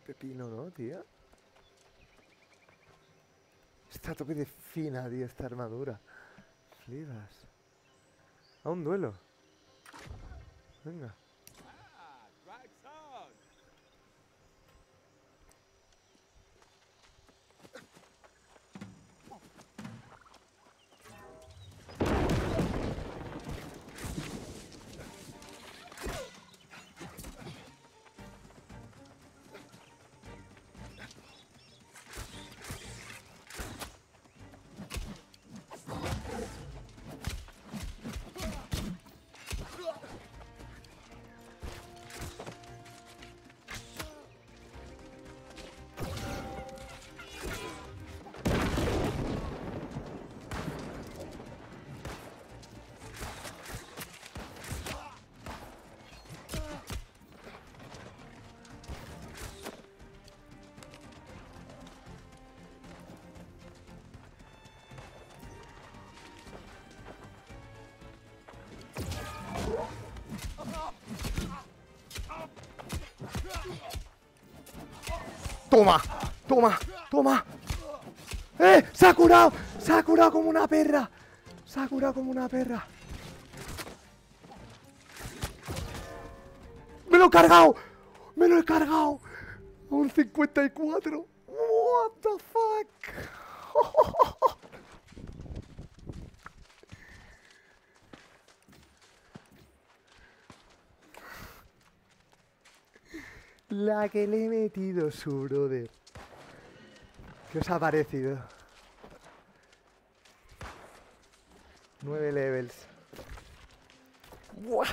pepino, ¿no, tío? Está a tope de fina, tío, esta armadura. Flipas. A un duelo. Venga. Toma, toma, toma. ¡Eh! ¡Se ha curado! ¡Se ha curado como una perra! ¡Se ha curado como una perra! ¡Me lo he cargado! ¡Me lo he cargado! Un 54. What the fuck? La que le he metido su brother. ¿Qué os ha parecido? Nueve levels. ¡Buah!